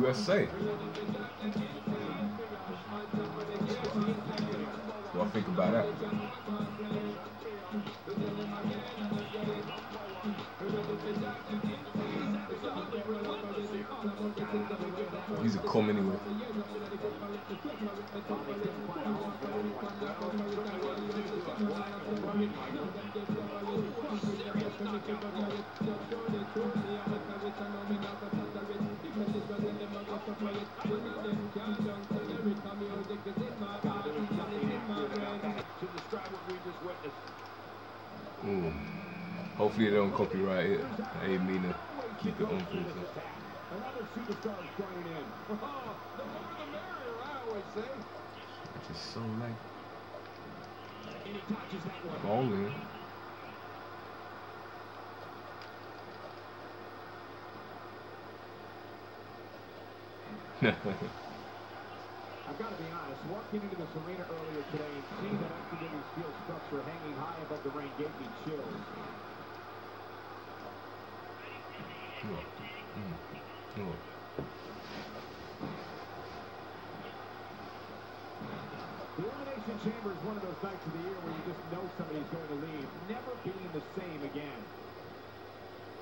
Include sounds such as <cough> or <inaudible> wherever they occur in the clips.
USA. What I think about that? He's a cum anyway. Hopefully they don't copyright it. I ain't mean to keep it on for Another superstar is joining in. <laughs> The more the merrier, I always say. Just so like And he touches that one. balling. I've got to be honest, walking into this arena earlier today and seeing that MTW steel structure hanging high above the ring gave me chills. Oh. The Elimination Chamber is one of those nights of the year where you just know somebody's going to leave, never being the same again.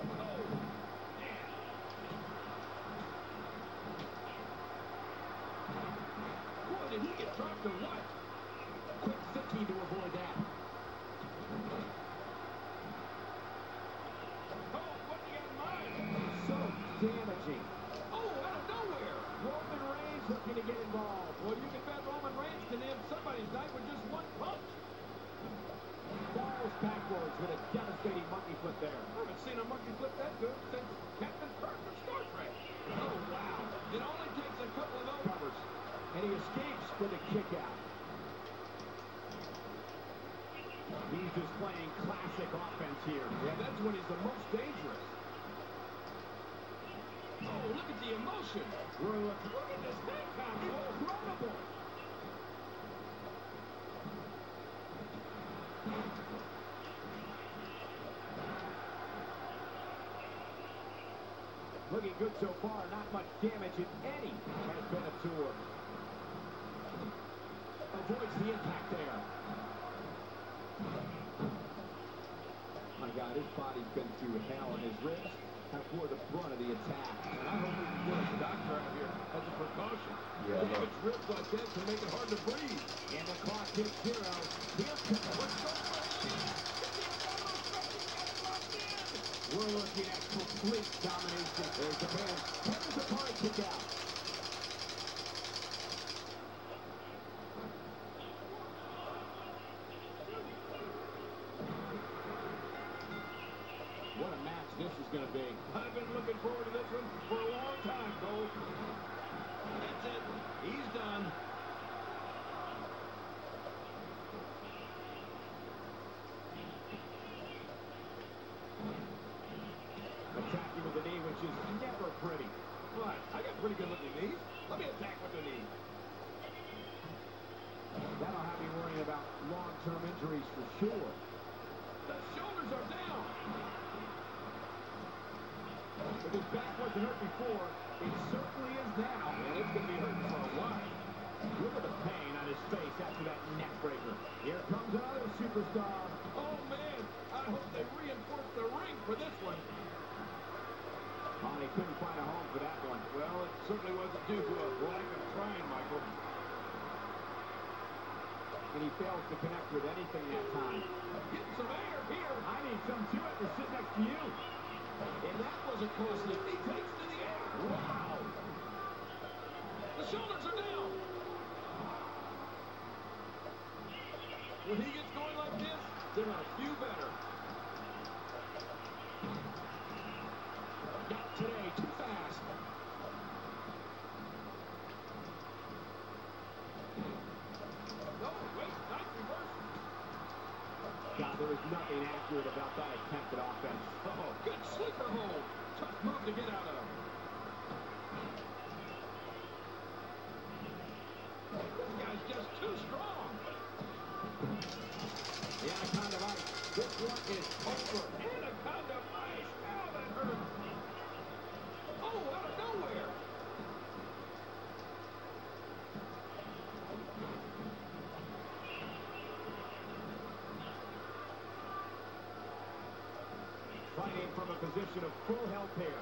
Oh, Boy, did he get dropped or what? Quick thinking to avoid that. Oh, what do you got in mind? So damaging. Oh, out of nowhere. Roman Reigns looking to get involved. Well, you can bet Roman Reigns can end somebody's night with just one punch. Falls backwards with a devastating monkey flip there. I haven't seen a monkey flip that good since Captain Kirk of Star Trek. Oh, wow. It only takes a couple of those covers. And he escapes with a kick out. He's just playing classic offense here. Yeah, that's when he's the most dangerous. Oh, look at the emotion. Look at this thing count. Incredible. Looking good so far. Not much damage, if any, has been absorbed. Avoids the impact there. My God, his body's been through hell, and his ribs have bore the brunt of the attack. And I hope we can get a doctor out here as a precaution. Yeah, I know. Damaged ribs like that can make it hard to breathe. And the clock hits zero. Here comes what's on. We're looking at complete domination. There's the man. Heavens apart, kick out. What a match this is going to be. I've been looking forward to this one for a long time, Cole. That's it. He's done. Attacking with the knee, which is never pretty. What? I got pretty good looking knees. Let me attack with the knee. That'll have you worrying about long-term injuries for sure. The shoulders are down. If his back wasn't hurt before, it certainly is now. And it's going to be hurting for a while. Look at the pain on his face after that neck breaker. Here comes another superstar. Oh, man. I hope they reinforce the ring for this one. Oh, couldn't find a home for that one. Well, it certainly wasn't due to a lack of trying, Michael. And he fails to connect with anything that time. Getting some air here. I need some too after sitting next to you. And that wasn't close enough. He takes to the air. Wow. The shoulders are down. When he gets going like this, there are a few better. Not today, too fast. No, wait, nice reversal. Is nothing accurate about that attempted offense. Oh, good sleeper hold. Tough move to get out of. This guy's just too strong. Yeah, kind of ice. This one is over. Anaconda Vise. Ow, that hurt. Oh, out of nowhere. Fighting from a position of full health here.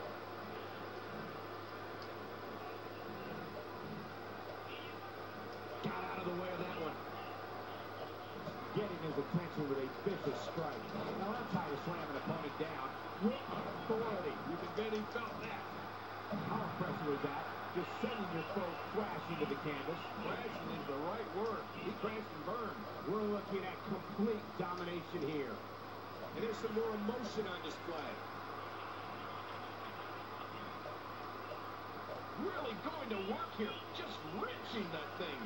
Got out of the way of that one. Getting his attention with a vicious strike. Now that's how you slam an opponent down with authority. You can bet he felt that. How impressive was that? Just sending your foe crashing to the canvas. Crashing is the right word. He crashed and burned. We're looking at complete domination here. And there's some more emotion on display. Really going to work here. Just wrenching that thing.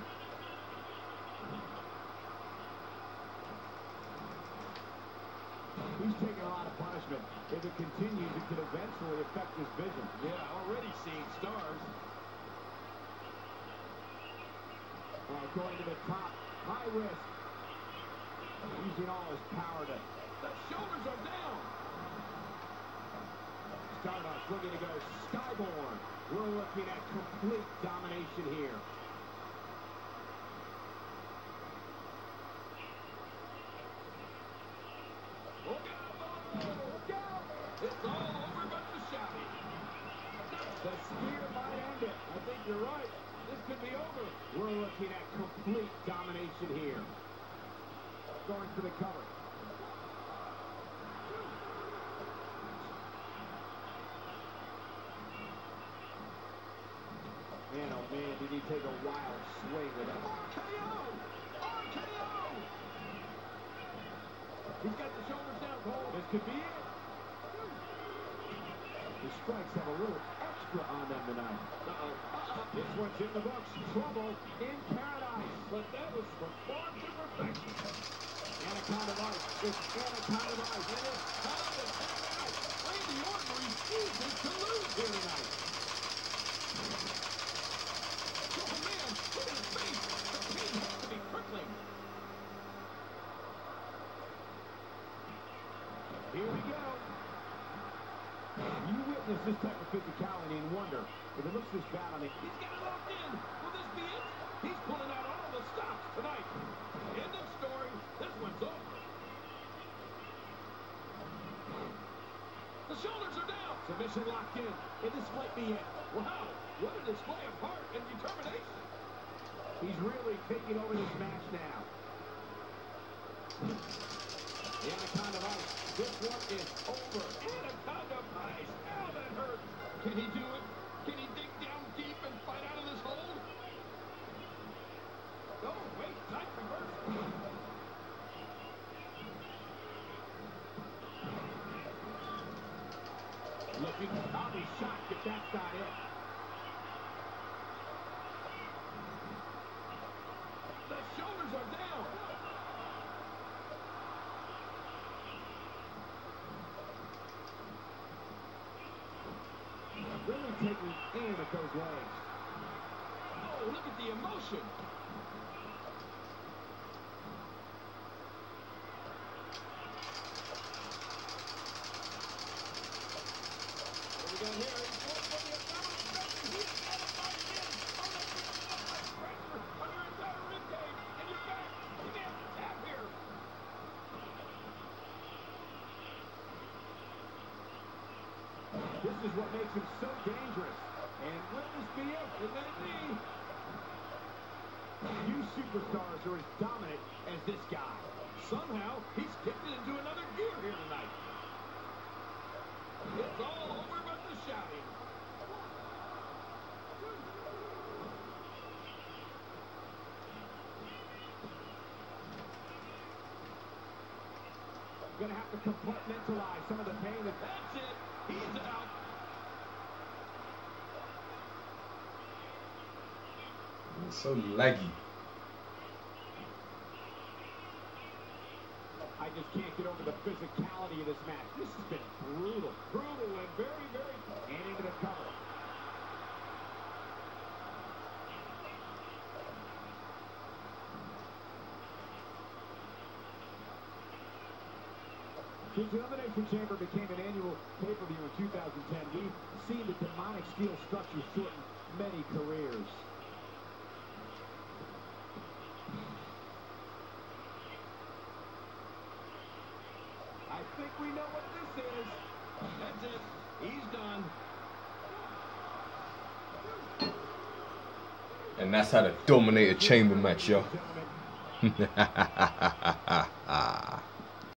He's taking a lot of punishment. If it continues, it could eventually affect his vision. Yeah, already seeing stars. Uh, going to the top, high risk. Using all his power to... The shoulders are down. Stardust looking to go skyborne. We're looking at complete domination here. Look out! Look out! It's all over but the shouting. The spear might end it. I think you're right. This could be over. We're looking at complete domination here. Going for the cover. Man, oh man, did he take a wild swing with that. RKO! RKO! He's got the shoulders down, Cole. This could be it. The strikes have a little extra on them tonight. Uh-oh. Uh-oh. This one's in the books. Trouble in paradise. But that was far to perfection. Anaconda Vise. It's Anaconda Vise. It is time to. Randy Orton refuses to lose here tonight. Oh, man. Look at his face. The pain has to. Here we go. You witness this type of physicality and wonder if it looks this bad on the... He's got it locked in. Will this be it? He's pulling out all the stops tonight. End of story. This one's over. The shoulders are down. Submission locked in. And this might be it. Wow. What a display of heart and. He's really taking over this match now. The Anaconda Vise. This one is over. Anaconda Vise. Ow, that hurt. Can he do it? Can he dig down deep and fight out of this hole? Oh, wait. Nice reversal. Looking, I'll be shocked if that's not it. The shoulders are down. Really taking aim at those legs. Oh, look at the emotion. What do we got here? He's going for the abdominal pressure. He is going to fight again. Oh, that's the abdominal pressure on your entire ribcage and your back. You can't tap here. This is makes him so dangerous. And will this be it? It may. Few superstars are as dominant as this guy. Somehow, he's kicked it into another gear here tonight. It's all over but the shouting. Gonna have to compartmentalize some of the pain. That, that's it. He's out. It's so laggy. I just can't get over the physicality of this match. This has been brutal. Brutal and very, very... And into the cover. The Elimination Chamber became an annual pay-per-view in 2010, we've seen the demonic steel structure shorten many careers. I think we know what this is. That's it. He's done. And that's how to dominate a chamber match, yo. <laughs>